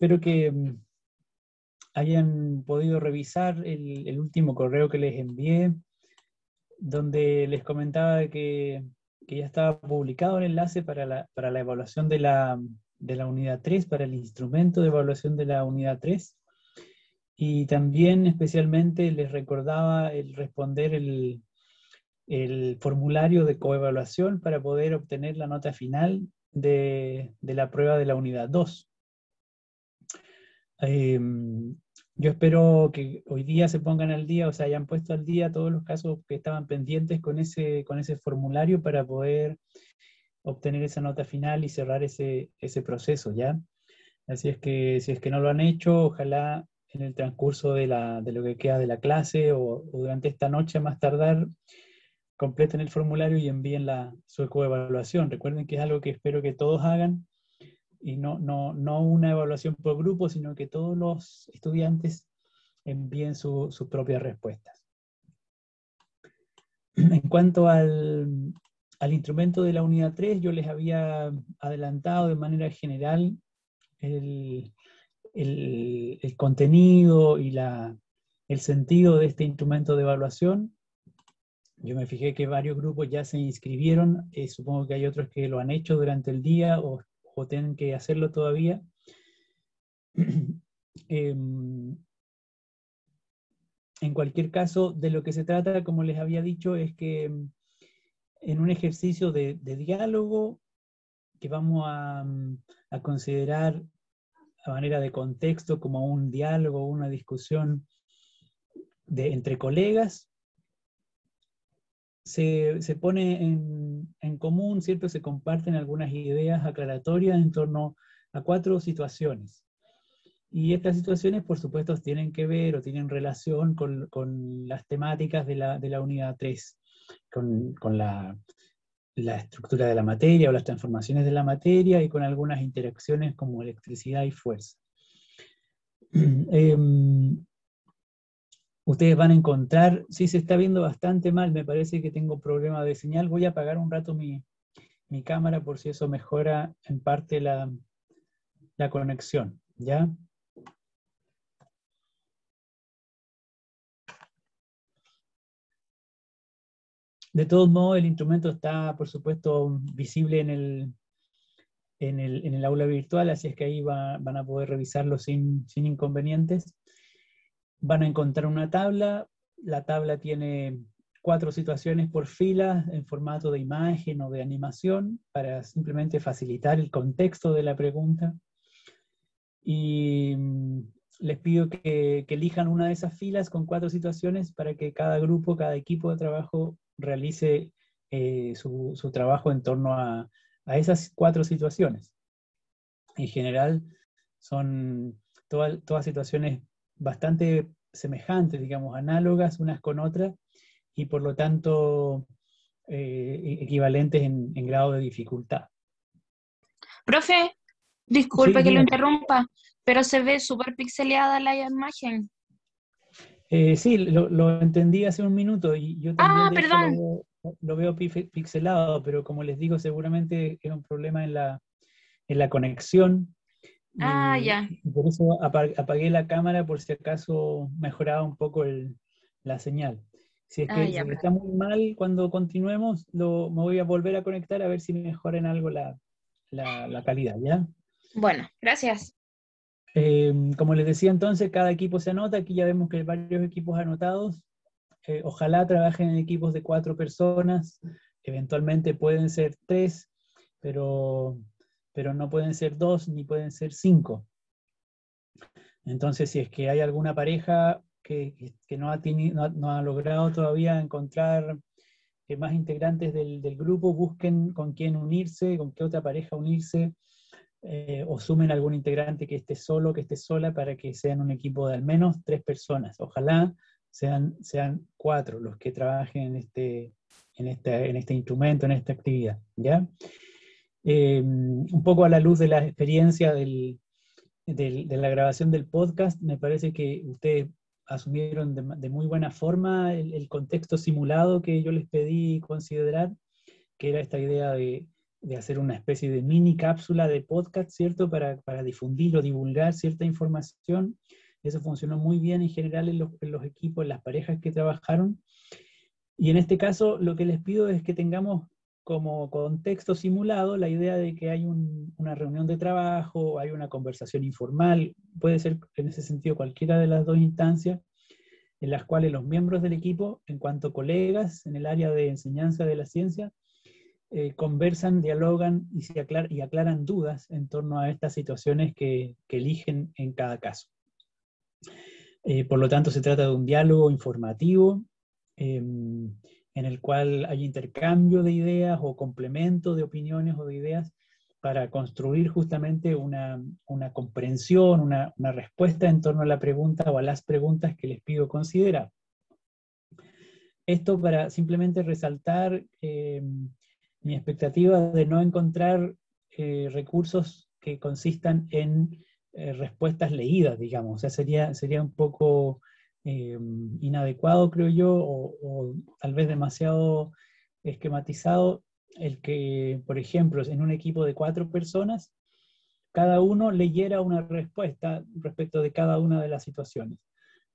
espero que mm, hayan podido revisar el, último correo que les envié, donde les comentaba que, ya estaba publicado el enlace para la, para la evaluación de la, de la unidad 3, para el instrumento de evaluación de la unidad 3. Y también especialmente les recordaba el responder el, el formulario de coevaluación para poder obtener la nota final de, de la prueba de la unidad 2. Em, yo espero que hoy día se pongan al día o se hayan puesto al día todos los casos que estaban pendientes con ese, con ese formulario para poder obtener esa nota final y cerrar ese, ese proceso, ¿ya? Así es que si es que no lo han hecho, ojalá en el transcurso de, la, de lo que queda de la clase o, durante esta noche más tardar, completen el formulario y envíen la, su evaluación. Recuerden que es algo que espero que todos hagan y no, no, no una evaluación por grupo, sino que todos los estudiantes envíen sus propias respuestas. En cuanto al, al, instrumento de la unidad 3, yo les había adelantado de manera general el, el, contenido y la, el sentido de este instrumento de evaluación. Yo me fijé que varios grupos ya se inscribieron, eh, supongo que hay otros que lo han hecho durante el día o, tienen que hacerlo todavía. Em, en cualquier caso, de lo que se trata, como les había dicho, es que em, en un ejercicio de, diálogo que vamos a, a, considerar a manera de contexto como un diálogo, una discusión de, entre colegas, se, pone en, común, ¿cierto? Se comparten algunas ideas aclaratorias en torno a cuatro situaciones. Y estas situaciones, por supuesto, tienen que ver o tienen relación con, las temáticas de la, unidad 3, con, la, estructura de la materia o las transformaciones de la materia y con algunas interacciones como electricidad y fuerza. Em, ustedes van a encontrar, si se está viendo bastante mal, me parece que tengo problema de señal, voy a apagar un rato mi, cámara por si eso mejora en parte la, la conexión, ¿ya? De todos modos, el instrumento está, por supuesto, visible en el, en el, aula virtual, así es que ahí van a poder revisarlo sin, sin inconvenientes van a encontrar una tabla. La tabla tiene cuatro situaciones por fila en formato de imagen o de animación para simplemente facilitar el contexto de la pregunta. Y mm, les pido que, elijan una de esas filas con cuatro situaciones para que cada grupo, cada equipo de trabajo realice eh, su, trabajo en torno a, esas cuatro situaciones. En general son todas situaciones bastante semejantes, digamos, análogas unas con otras y por lo tanto eh, equivalentes en, grado de dificultad. Profe, disculpe que lo interrumpa, pero se ve súper pixeleada la imagen. Eh, sí, lo, entendí hace un minuto y yo también ah, perdón. Lo, veo, pixelado, pero como les digo, seguramente es un problema en la, en la conexión Ah, ya. por eso apagué la cámara por si acaso mejoraba un poco la señal. Si es ah, que está muy mal cuando continuemos, lo, me voy a volver a conectar a ver si mejora en algo la, calidad, ¿ya? Bueno, gracias. Em, como les decía entonces, cada equipo se anota. Aquí ya vemos que hay varios equipos anotados. Eh, ojalá trabajen en equipos de cuatro personas. Eventualmente pueden ser tres, pero pero no pueden ser dos ni pueden ser cinco. Entonces, si es que hay alguna pareja que, no, ha no, ha logrado todavía encontrar eh, más integrantes del, grupo, busquen con quién unirse, con qué otra pareja unirse, eh, o sumen algún integrante que esté solo, que esté sola, para que sean un equipo de al menos tres personas. Ojalá sean, sean cuatro los que trabajen en este, en, este, en este instrumento, en esta actividad. ¿ya? Eh, un poco a la luz de la experiencia de la grabación del podcast, me parece que ustedes asumieron de, muy buena forma el, contexto simulado que yo les pedí considerar, que era esta idea de, de hacer una especie de mini cápsula de podcast, ¿cierto? Para, para difundir o divulgar cierta información. Eso funcionó muy bien en general en los, en los, equipos, en las parejas que trabajaron. Y en este caso, lo que les pido es que tengamos como contexto simulado la idea de que hay un, una reunión de trabajo, hay una conversación informal, puede ser en ese sentido cualquiera de las dos instancias, en las cuales los miembros del equipo, en cuanto colegas en el área de enseñanza de la ciencia, eh, conversan, dialogan y, se y aclaran dudas en torno a estas situaciones que, que eligen en cada caso. Eh, por lo tanto, se trata de un diálogo informativo em, en el cual hay intercambio de ideas o complemento de opiniones o de ideas para construir justamente una, una comprensión, una, una, respuesta en torno a la pregunta o a las preguntas que les pido considerar. Esto para simplemente resaltar em, mi expectativa de no encontrar eh, recursos que consistan en eh, respuestas leídas, digamos. O sea, sería, sería un poco eh, inadecuado, creo yo, o, tal vez demasiado esquematizado el que, por ejemplo, en un equipo de cuatro personas, cada uno leyera una respuesta respecto de cada una de las situaciones.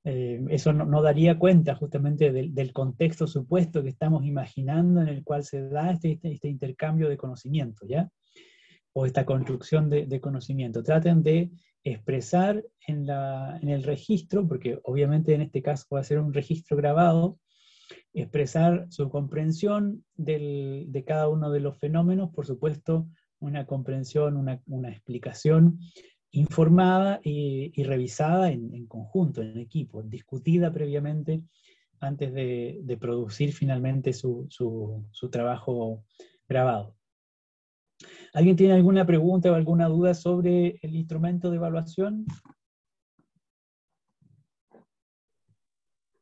Eh, eso no, daría cuenta justamente del, contexto supuesto que estamos imaginando en el cual se da este, este, este intercambio de conocimiento, ¿ya? O esta construcción de, conocimiento. Traten de expresar en, la, en, el registro, porque obviamente en este caso va a ser un registro grabado, expresar su comprensión del, de cada uno de los fenómenos, por supuesto, una comprensión, una, una explicación informada y, revisada en, conjunto, en equipo, discutida previamente antes de, producir finalmente su, trabajo grabado. ¿Alguien tiene alguna pregunta o alguna duda sobre el instrumento de evaluación?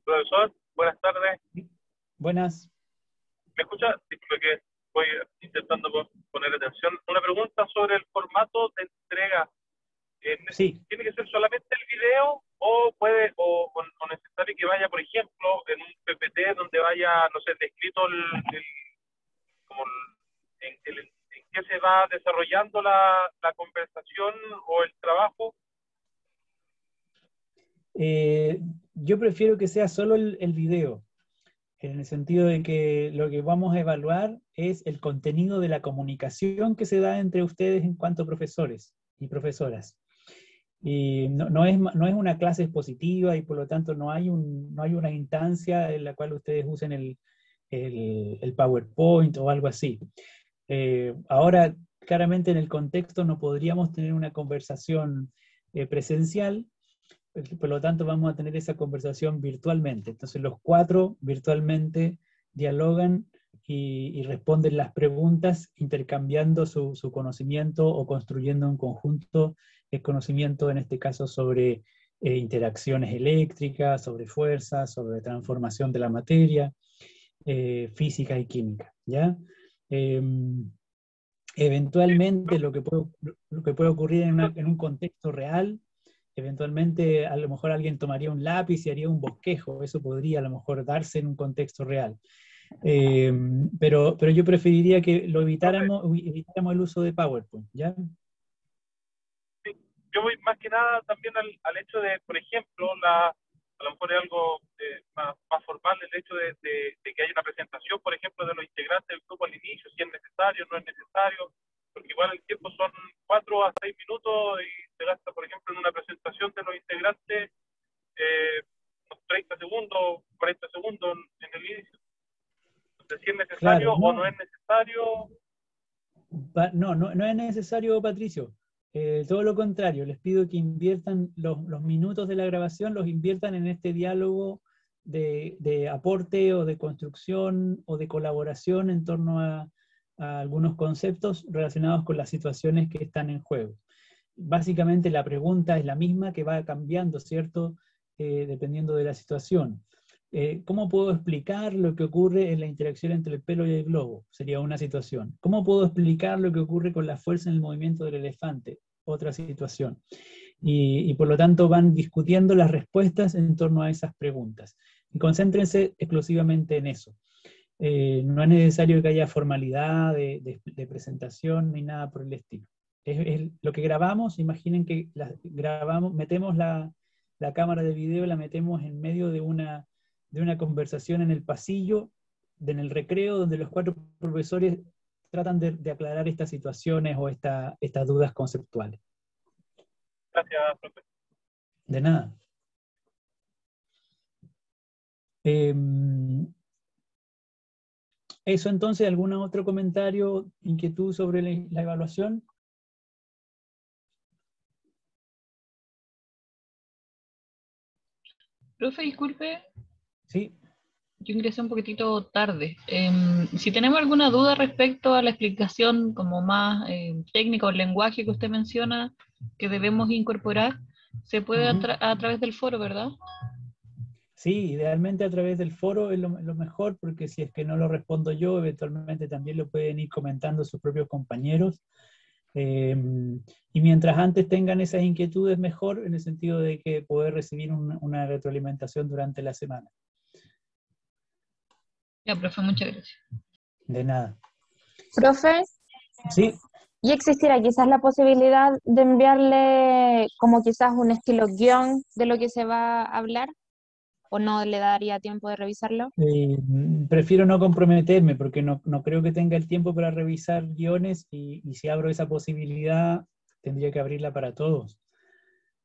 Profesor, buenas tardes. Buenas. ¿Me escucha? Disculpe que voy intentando poner atención. Una pregunta sobre el formato de entrega ¿Tiene que ser solamente el video o puede o, o, necesario que vaya, por ejemplo, en un PPT donde vaya, no sé, descrito el, como en, en, qué se va desarrollando la, la conversación o el trabajo? Eh, yo prefiero que sea solo el, video, en el sentido de que lo que vamos a evaluar es el contenido de la comunicación que se da entre ustedes en cuanto a profesores y profesoras. Y no, es, no es una clase expositiva y por lo tanto no hay, un, no hay una instancia en la cual ustedes usen el, el PowerPoint o algo así. Eh, ahora, claramente en el contexto no podríamos tener una conversación eh, presencial, por lo tanto vamos a tener esa conversación virtualmente. Entonces los cuatro virtualmente dialogan y, responden las preguntas intercambiando su, conocimiento o construyendo un conjunto es conocimiento en este caso sobre eh, interacciones eléctricas, sobre fuerzas, sobre transformación de la materia, física y química. ¿ya? Em, eventualmente lo que, puede, lo que puede ocurrir en, en, un contexto real, eventualmente a lo mejor alguien tomaría un lápiz y haría un bosquejo, eso podría a lo mejor darse en un contexto real. Em, pero, pero yo preferiría que lo evitáramos, evitáramos el uso de PowerPoint, ¿ya? yo voy más que nada también al, al hecho de, por ejemplo, la, a lo mejor es algo eh, más, más, formal, el hecho de, de, de, que haya una presentación, por ejemplo, de los integrantes del grupo al inicio, si es necesario, no es necesario, porque igual el tiempo son cuatro a seis minutos y se gasta, por ejemplo, en una presentación de los integrantes eh, 30 segundos, 40 segundos en, el inicio. Entonces, si es necesario claro, no. o no es necesario. No, no, no es necesario, Patricio. Eh, todo lo contrario, les pido que inviertan los, los, minutos de la grabación, los inviertan en este diálogo de, aporte o de construcción o de colaboración en torno a, a, algunos conceptos relacionados con las situaciones que están en juego. Básicamente la pregunta es la misma que va cambiando, ¿cierto? Eh, dependiendo de la situación. Eh, ¿Cómo puedo explicar lo que ocurre en la interacción entre el pelo y el globo? Sería una situación. ¿Cómo puedo explicar lo que ocurre con la fuerza en el movimiento del elefante? Otra situación. Y, y por lo tanto van discutiendo las respuestas en torno a esas preguntas. Y concéntrense exclusivamente en eso. eh, no es necesario que haya formalidad de, presentación ni nada por el estilo. Es, lo que grabamos, imaginen que grabamos, metemos la, cámara de video, la metemos en medio de una, de una conversación en el pasillo, en el recreo, donde los cuatro profesores tratan de, aclarar estas situaciones o estas dudas conceptuales. Gracias, profesor. De nada. Em, eso entonces, ¿algún otro comentario, inquietud sobre la, evaluación? Profe, disculpe. Sí. Yo ingresé un poquitito tarde. Em, si tenemos alguna duda respecto a la explicación como más eh, técnica o el lenguaje que usted menciona que debemos incorporar, se puede a través del foro, ¿verdad? Sí, idealmente a través del foro es lo, mejor, porque si es que no lo respondo yo, eventualmente también lo pueden ir comentando sus propios compañeros. Em, y mientras antes tengan esas inquietudes, mejor en el sentido de que poder recibir una retroalimentación durante la semana. Ya, profe, muchas gracias. De nada. Profe. Sí. ¿Y existirá quizás la posibilidad de enviarle como quizás un estilo guion de lo que se va a hablar? o no le daría tiempo de revisarlo? Eh, prefiero no comprometerme porque no, creo que tenga el tiempo para revisar guiones y, si abro esa posibilidad tendría que abrirla para todos.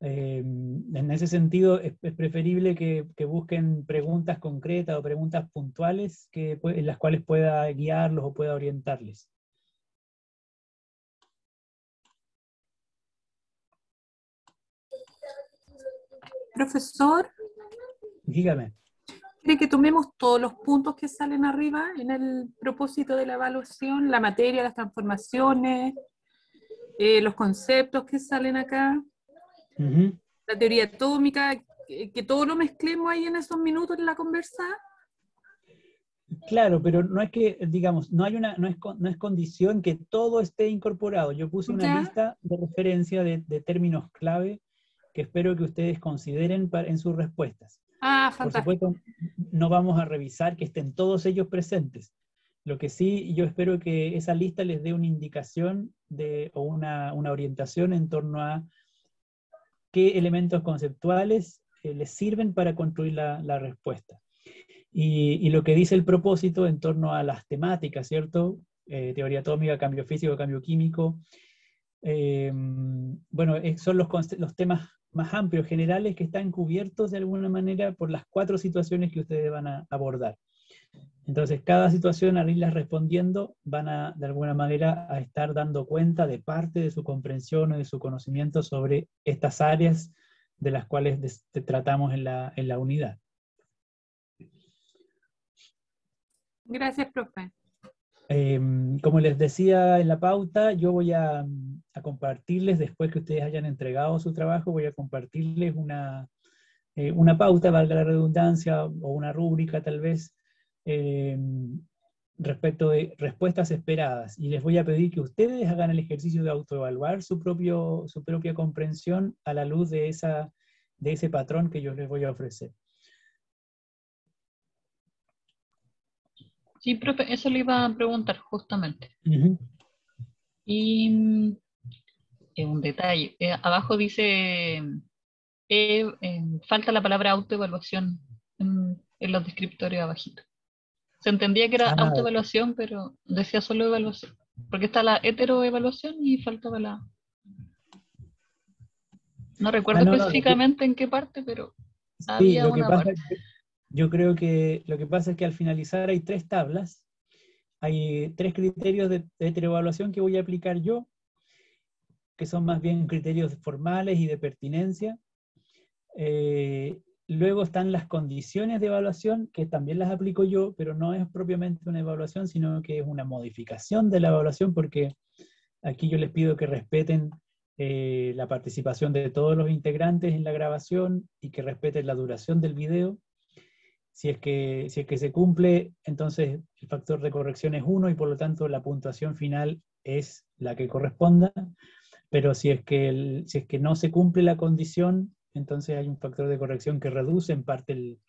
Eh, en ese sentido es, preferible que, busquen preguntas concretas o preguntas puntuales que, en las cuales pueda guiarlos o pueda orientarles. Profesor, Dígame. ¿Cree que tomemos todos los puntos que salen arriba en el propósito de la evaluación? La materia, las transformaciones, eh, los conceptos que salen acá, la teoría atómica, que, todo lo mezclemos ahí en esos minutos en la conversa. Claro, pero no es que, digamos, no hay una, no es, no es condición que todo esté incorporado. Yo puse una lista de referencia de, términos clave que espero que ustedes consideren en sus respuestas. Ah, fantástico. Por supuesto, no vamos a revisar que estén todos ellos presentes. Lo que sí, yo espero que esa lista les dé una indicación de, o una, orientación en torno a qué elementos conceptuales eh, les sirven para construir la, respuesta. Y, lo que dice el propósito en torno a las temáticas, ¿cierto? Eh, teoría atómica, cambio físico, cambio químico. Eh, bueno, son los, temas más amplios, generales, que están cubiertos de alguna manera por las cuatro situaciones que ustedes van a abordar. Entonces, cada situación, al irlas respondiendo, van a, de alguna manera, a estar dando cuenta de parte de su comprensión o de su conocimiento sobre estas áreas de las cuales tratamos en la, en la unidad. Gracias, profe. Em, como les decía en la pauta, yo voy a, compartirles, después que ustedes hayan entregado su trabajo, voy a compartirles una, eh, pauta, valga la redundancia, o una rúbrica tal vez, em, respecto de respuestas esperadas. Y les voy a pedir que ustedes hagan el ejercicio de autoevaluar su, su propia comprensión a la luz de, esa, de ese patrón que yo les voy a ofrecer. Sí, profe, eso le iba a preguntar justamente. Y mm, un detalle, eh, abajo dice, eh, falta la palabra autoevaluación en, en, los descriptorios abajito. Se entendía que era ah. autoevaluación, pero decía solo evaluación. Porque está la heteroevaluación y faltaba la... No recuerdo ah, específicamente en qué parte, pero había una parte. Yo creo que lo que pasa es que al finalizar hay tres tablas, hay tres criterios de, heteroevaluación que voy a aplicar yo, que son más bien criterios formales y de pertinencia. Eh, luego están las condiciones de evaluación, que también las aplico yo, pero no es propiamente una evaluación, sino que es una modificación de la evaluación, porque aquí yo les pido que respeten eh, la participación de todos los integrantes en la grabación y que respeten la duración del video. Si es, que, si es que se cumple, entonces el factor de corrección es 1 y por lo tanto la puntuación final es la que corresponda. Pero si es que, si es que no se cumple la condición, entonces hay un factor de corrección que reduce en parte el,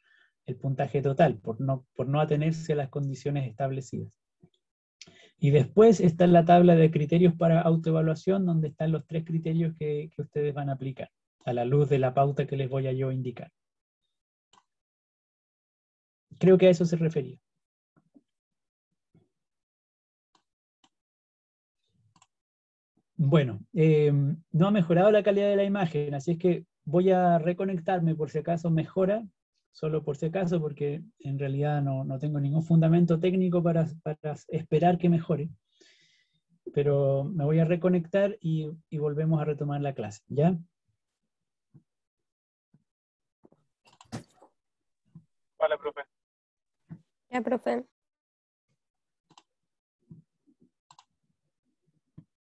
el puntaje total, por no, por no atenerse a las condiciones establecidas. Y después está la tabla de criterios para autoevaluación, donde están los tres criterios que, que ustedes van a aplicar, a la luz de la pauta que les voy a yo indicar. Creo que a eso se refería. Bueno, eh, no ha mejorado la calidad de la imagen, así es que voy a reconectarme por si acaso mejora, solo por si acaso, porque en realidad no, tengo ningún fundamento técnico para, esperar que mejore. Pero me voy a reconectar y, y volvemos a retomar la clase, ¿ya? Vale, profe. Ya, profe.